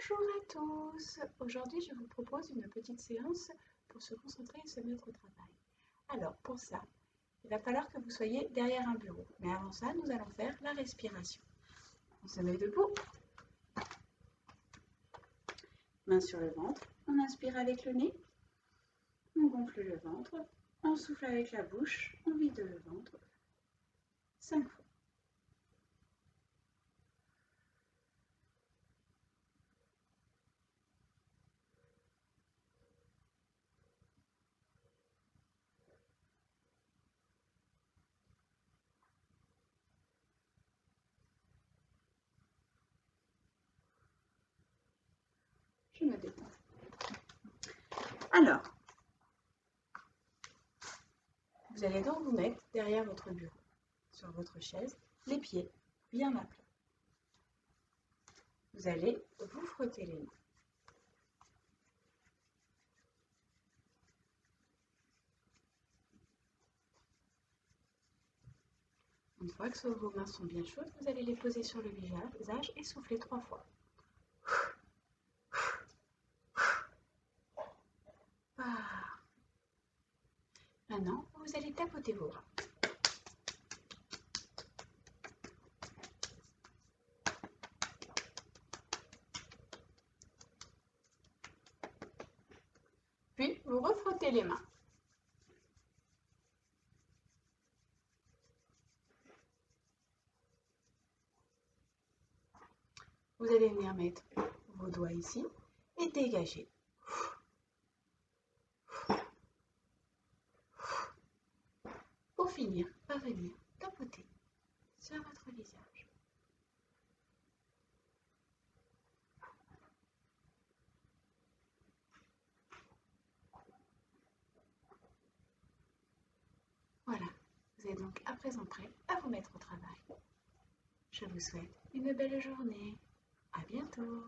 Bonjour à tous Aujourd'hui, je vous propose une petite séance pour se concentrer et se mettre au travail. Alors, pour ça, il va falloir que vous soyez derrière un bureau. Mais avant ça, nous allons faire la respiration. On se met debout. Main sur le ventre. On inspire avec le nez. On gonfle le ventre. On souffle avec la bouche. On vide le ventre. Cinq fois. Me détends. Alors, vous allez donc vous mettre derrière votre bureau, sur votre chaise, les pieds bien à plat. Vous allez vous frotter les mains. Une fois que vos mains sont bien chaudes, vous allez les poser sur le visage et souffler trois fois. Maintenant, vous allez tapoter vos bras. Puis, vous refrottez les mains. Vous allez venir mettre vos doigts ici et dégager. Finir par venir tapoter sur votre visage. Voilà, vous êtes donc à présent prêt à vous mettre au travail. Je vous souhaite une belle journée. À bientôt